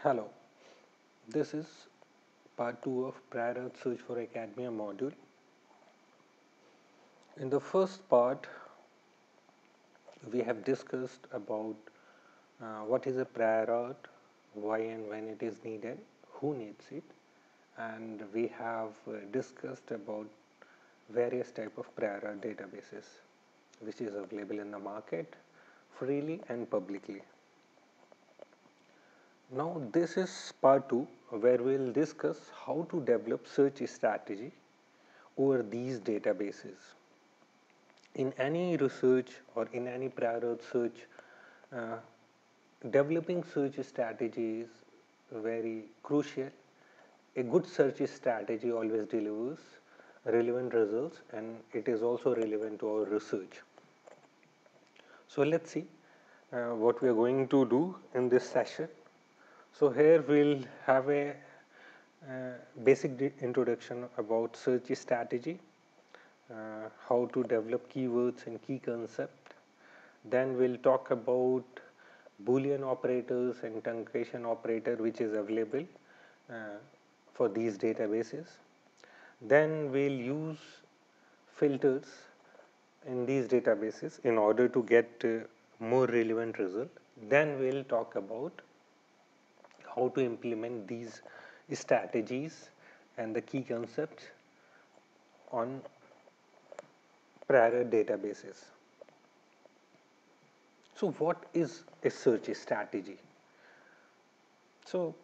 Hello, this is part 2 of Prior Search for Academia module. In the first part, we have discussed about uh, what is a prior art, why and when it is needed, who needs it, and we have uh, discussed about various type of prior art databases which is available in the market freely and publicly. Now this is part 2 where we will discuss how to develop search strategy over these databases. In any research or in any prior search, uh, developing search strategy is very crucial. A good search strategy always delivers relevant results and it is also relevant to our research. So let's see uh, what we are going to do in this session. So here we'll have a uh, basic introduction about search strategy, uh, how to develop keywords and key concept. Then we'll talk about boolean operators and truncation operator which is available uh, for these databases. Then we'll use filters in these databases in order to get uh, more relevant result. Then we'll talk about how to implement these strategies and the key concepts on prior databases. So what is a search strategy? So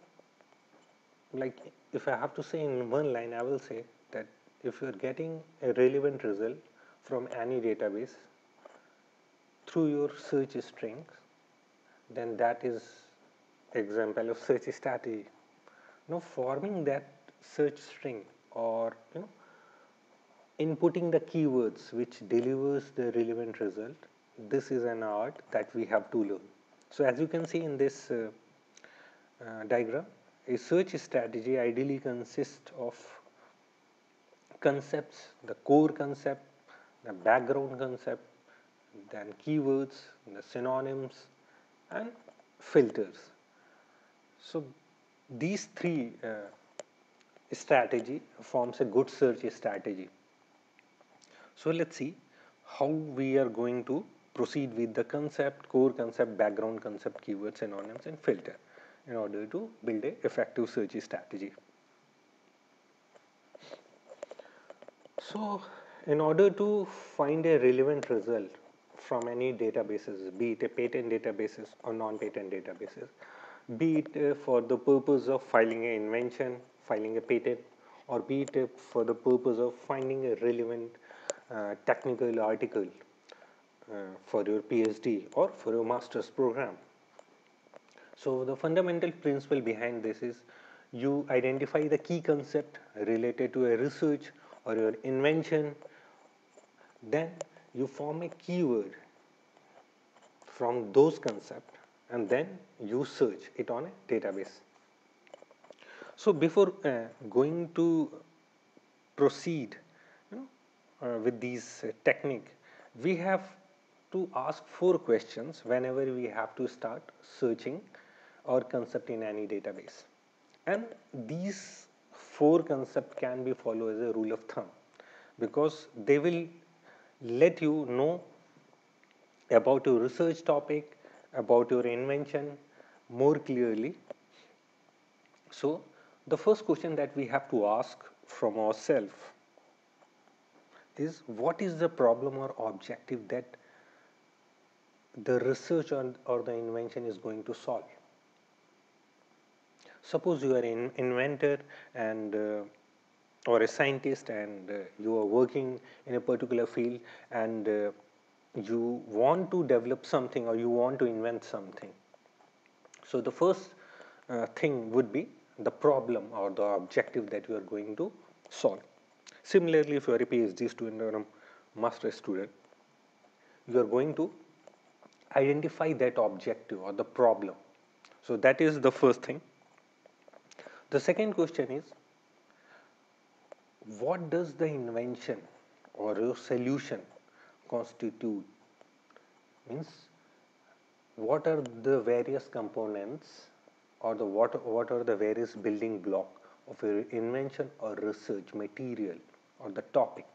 like if I have to say in one line, I will say that if you are getting a relevant result from any database through your search strings, then that is example of search strategy. Now forming that search string or you know inputting the keywords which delivers the relevant result, this is an art that we have to learn. So as you can see in this uh, uh, diagram, a search strategy ideally consists of concepts, the core concept, the background concept, then keywords, the synonyms and filters. So these three uh, strategy forms a good search strategy. So let's see how we are going to proceed with the concept, core concept, background concept, keyword, synonyms and filter in order to build a effective search strategy. So in order to find a relevant result from any databases, be it a patent databases or non-patent databases, be it uh, for the purpose of filing an invention, filing a patent, or be it uh, for the purpose of finding a relevant uh, technical article uh, for your PhD or for your master's program. So the fundamental principle behind this is you identify the key concept related to a research or your invention, then you form a keyword from those concepts and then you search it on a database. So before uh, going to proceed you know, uh, with these uh, technique, we have to ask four questions whenever we have to start searching or concept in any database. And these four concepts can be followed as a rule of thumb because they will let you know about your research topic, about your invention more clearly. So the first question that we have to ask from ourselves is what is the problem or objective that the research on, or the invention is going to solve. Suppose you are an inventor and uh, or a scientist and uh, you are working in a particular field and uh, you want to develop something or you want to invent something. So the first uh, thing would be the problem or the objective that you are going to solve. Similarly, if you are a PhD student or a master student, you are going to identify that objective or the problem. So that is the first thing. The second question is, what does the invention or your solution constitute? Means, what are the various components or the what, what are the various building block of your invention or research material or the topic.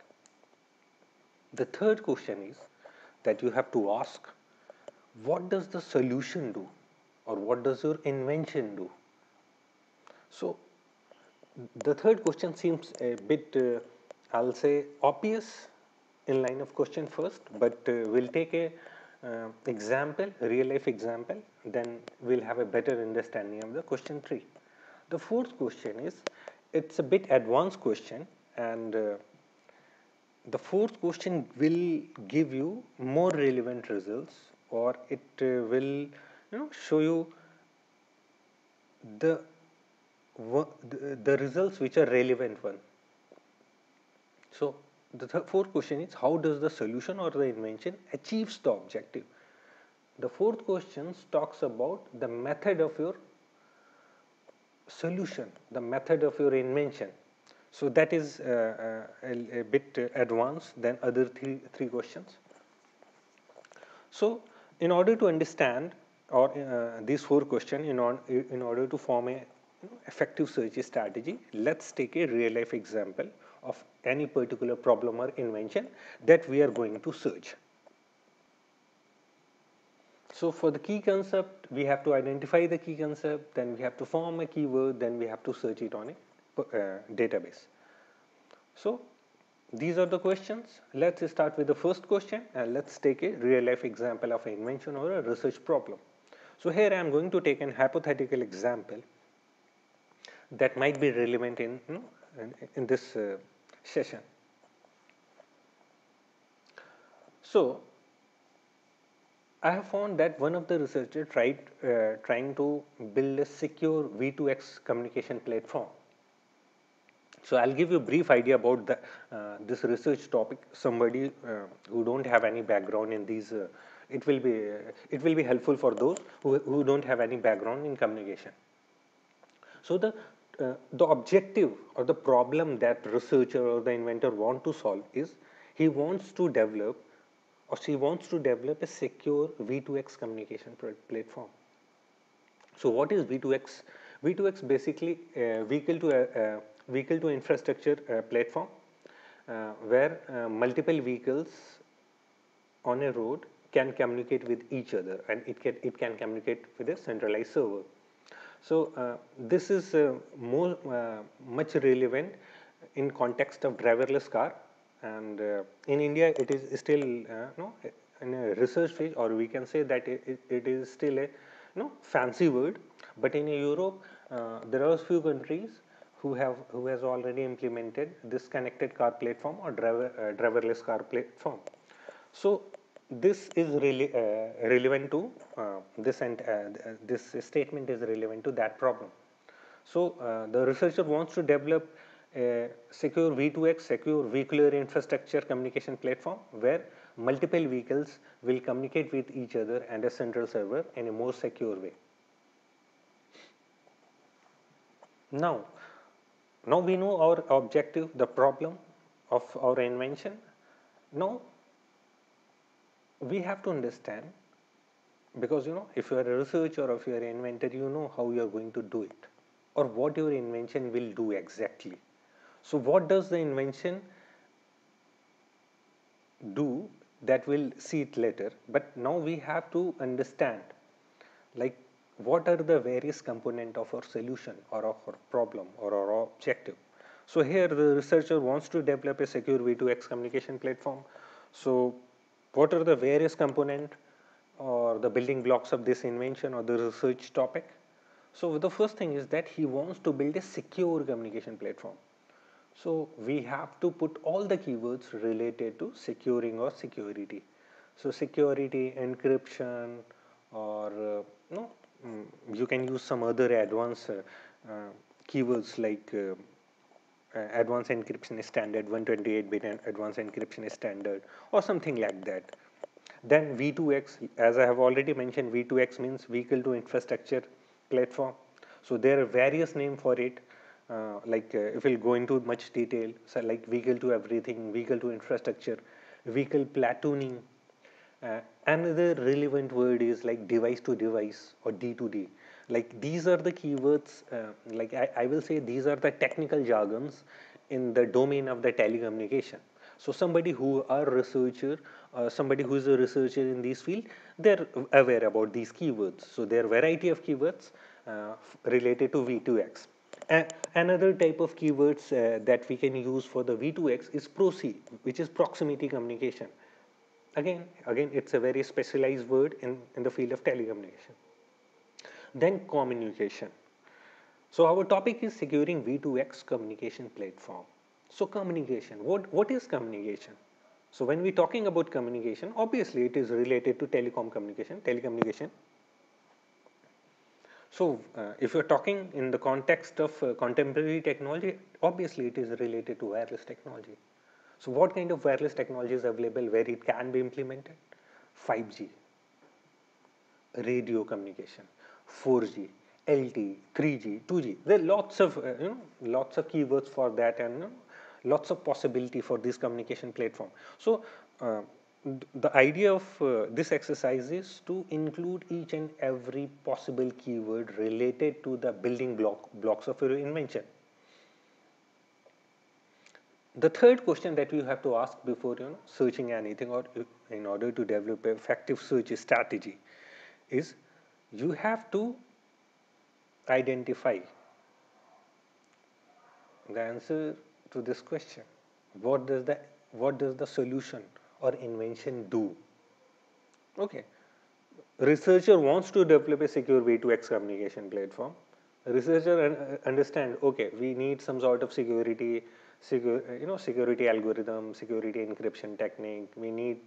The third question is that you have to ask what does the solution do or what does your invention do. So, the third question seems a bit uh, I will say obvious in line of question first, but uh, we will take a uh, example, real life example, then we will have a better understanding of the question 3. The fourth question is, it is a bit advanced question and uh, the fourth question will give you more relevant results or it will you know show you the, the results which are relevant one. So, the fourth question is how does the solution or the invention achieves the objective. The fourth question talks about the method of your solution, the method of your invention. So, that is uh, uh, a, a, bit advanced than other three, three questions. So, in order to understand or uh, these four questions in, on, in order to form a effective search strategy, let us take a real life example of any particular problem or invention that we are going to search. So, for the key concept, we have to identify the key concept, then we have to form a keyword, then we have to search it on a uh, database. So, these are the questions. Let us start with the first question and let us take a real life example of an invention or a research problem. So, here I am going to take an hypothetical example that might be relevant in, you know, in, in this uh, session. So, I have found that one of the researchers tried uh, trying to build a secure V2X communication platform. So, I will give you a brief idea about the, uh, this research topic. Somebody uh, who don't have any background in these, uh, it will be it will be helpful for those who, who don't have any background in communication. So, the uh, the objective or the problem that researcher or the inventor want to solve is he wants to develop or she wants to develop a secure V2X communication platform. So what is V2X? V2X basically a vehicle to a, a vehicle to infrastructure uh, platform uh, where uh, multiple vehicles on a road can communicate with each other and it can it can communicate with a centralized server. So, uh, this is uh, more uh, much relevant in context of driverless car. And in India it is still no in a research phase or we can say that it, it is still a no fancy word. But in Europe uh, there are few countries who have who has already implemented this connected car platform or driver uh, driverless car platform. So this is really uh, relevant to uh, this and uh, this statement is relevant to that problem. So, the researcher wants to develop a secure V2X secure vehicular infrastructure communication platform where multiple vehicles will communicate with each other and a central server in a more secure way. Now, now we know our objective, the problem of our invention. Now, we have to understand because you know if you are a researcher or if you are an inventor you know how you are going to do it or what your invention will do exactly. So, what does the invention do that we'll see it later, but now we have to understand like what are the various component of our solution or of our problem or our objective. So, here the researcher wants to develop a secure V2X communication platform. So, what are the various component or the building blocks of this invention or the research topic? So, the first thing is that he wants to build a secure communication platform. So, we have to put all the keywords related to securing or security. So, security, encryption or uh, no, mm, you can use some other advanced uh, uh, keywords like uh, advanced encryption standard 128 bit advanced encryption standard or something like that. Then v2x as i have already mentioned v2x means vehicle to infrastructure platform. So there are various name for it. Uh, like uh, if we'll go into much detail so like vehicle to everything vehicle to infrastructure vehicle platooning. Uh, another relevant word is like device to device or d2d like these are the keywords uh, like I, I will say these are the technical jargons in the domain of the telecommunication. So somebody who are researcher uh, somebody who is a researcher in this field they're aware about these keywords. So there are variety of keywords uh, related to v2x another type of keywords uh, that we can use for the v2x is proc which is proximity communication. Again again it's a very specialized word in in the field of telecommunication then communication. So our topic is securing V2X communication platform. So communication, what, what is communication? So when we're talking about communication, obviously it is related to telecom communication, telecommunication. So uh, if you're talking in the context of uh, contemporary technology, obviously it is related to wireless technology. So what kind of wireless technology is available where it can be implemented? 5G, radio communication, 4G, LTE, 3G, 2G. There are lots of uh, you know lots of keywords for that and you know, lots of possibility for this communication platform. So uh, the idea of uh, this exercise is to include each and every possible keyword related to the building block blocks of your invention. The third question that you have to ask before you know searching anything or in order to develop effective search strategy is you have to identify the answer to this question. What does the what does the solution or invention do? Okay. Researcher wants to develop a secure V2X communication platform. Researcher understand okay we need some sort of security secure you know security algorithm security encryption technique. We need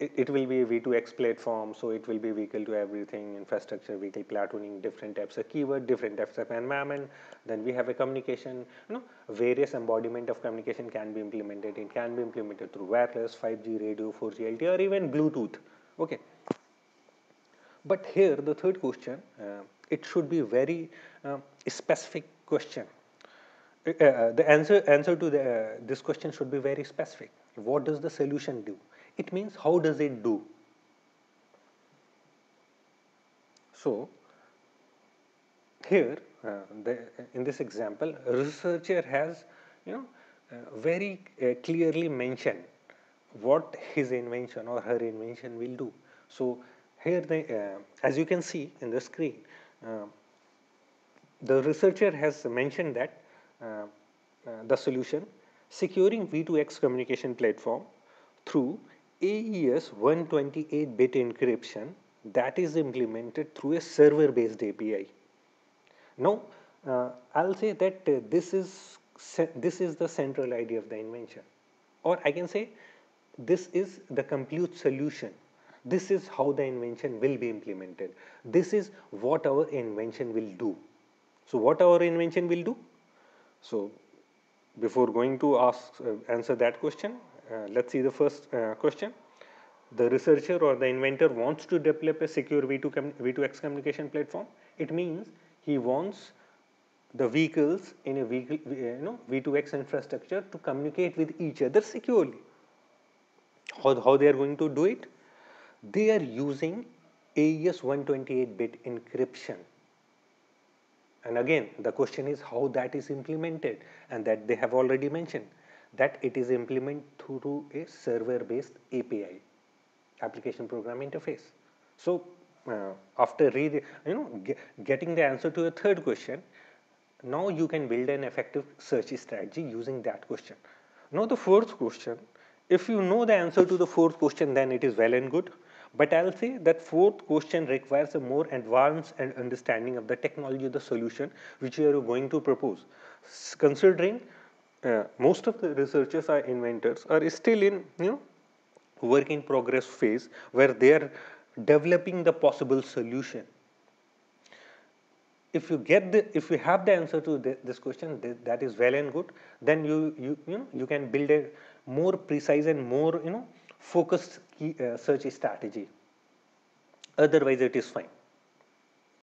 it, will be a V2X platform, so it will be vehicle to everything, infrastructure, vehicle platooning, different types of keyword, different types of environment. Then we have a communication, you know, various embodiment of communication can be implemented. It can be implemented through wireless, 5G, radio, 4G, LTE, or even Bluetooth. Okay. But here, the third question, uh, it should be very uh, specific question. Uh, uh, the answer answer to the, uh, this question should be very specific. What does the solution do? It means how does it do? So, here uh, the, in this example, researcher has you know uh, very uh, clearly mentioned what his invention or her invention will do. So, here uh, as you can see in the screen, uh, the researcher has mentioned that uh, the solution securing V2X communication platform through AES 128-bit encryption that is implemented through a server-based API. Now, uh, I'll say that uh, this is this is the central idea of the invention, or I can say this is the complete solution. This is how the invention will be implemented. This is what our invention will do. So, what our invention will do? So, before going to ask uh, answer that question, let's see the first uh, question. The researcher or the inventor wants to develop a secure V2 com V2X communication platform. It means he wants the vehicles in a vehicle, you know, V2X infrastructure to communicate with each other securely. How, how they are going to do it? They are using AES 128-bit encryption. And again, the question is how that is implemented and that they have already mentioned that it is implemented through a server-based API, application program interface. So uh, after you know, get, getting the answer to the third question, now you can build an effective search strategy using that question. Now the fourth question, if you know the answer to the fourth question, then it is well and good. But I'll say that fourth question requires a more advanced and understanding of the technology the solution which you are going to propose. Considering uh, most of the researchers or inventors are still in you know work in progress phase where they are developing the possible solution. If you get the if you have the answer to the, this question that is well and good then you you you know you can build a more precise and more you know focused key, uh, search strategy. Otherwise it is fine